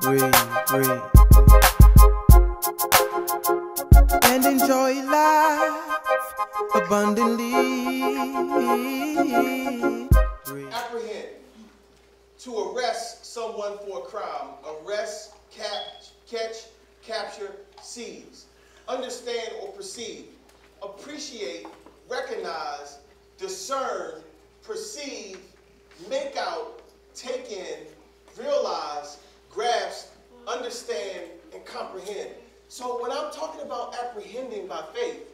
breathe, breathe. And enjoy life abundantly. To arrest someone for a crime, arrest, catch, capture, seize, understand or perceive, appreciate, recognize, discern, perceive, make out, take in, realize, grasp, understand, and comprehend. So when I'm talking about apprehending by faith,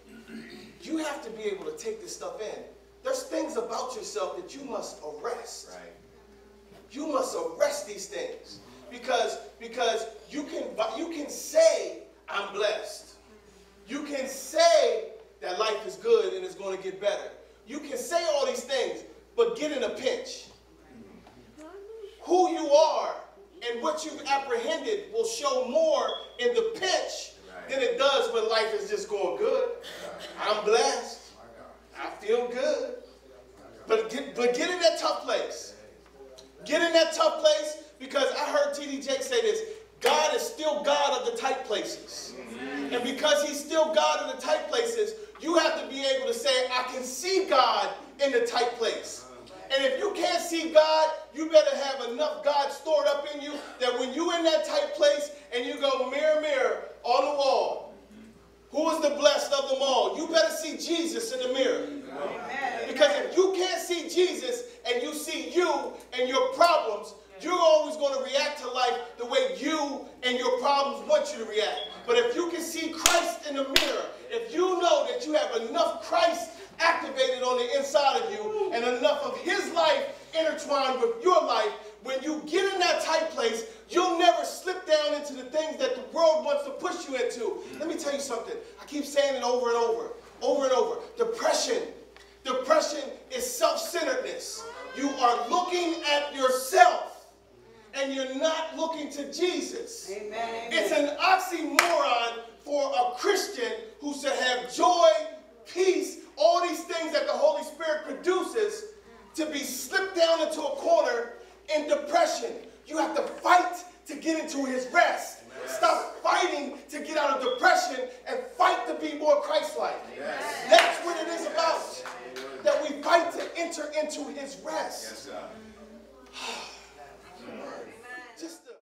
you have to be able to take this stuff in. There's things about yourself that you must arrest. Right. You must arrest these things because because you can you can say I'm blessed. You can say that life is good and it's going to get better. You can say all these things, but get in a pinch. Who you are and what you've apprehended will show more in the pinch than it does when life is just going good. I'm blessed. I feel good. But get, but get in that tough place. Get in that tough place because I heard T.D. Jakes say this God is still God of the tight places. And because He's still God of the tight places, you have to be able to say, I can see God in the tight place. And if you can't see God, you better have enough God stored up in you that when you in that tight place and you go mirror, mirror on the wall, who is the blessed of them all? You better see Jesus in the mirror. Because if you can't see Jesus and you see you and your problems, you're always going to react to life the way you and your problems want you to react. But if you can see Christ in the mirror, if you know that you have enough Christ activated on the inside of you and enough of his life intertwined with your life, when you get in that tight place, you'll never slip down into the things that the world wants to push you into. Let me tell you something. I keep saying it over and over, over and over. Depression. Depression is self-centeredness. You are looking at yourself and you're not looking to Jesus. Amen. It's an oxymoron for a promises to be slipped down into a corner in depression. You have to fight to get into his rest. Yes. Stop fighting to get out of depression and fight to be more Christ-like. Yes. That's what it is about. Yes. That we fight to enter into his rest. Just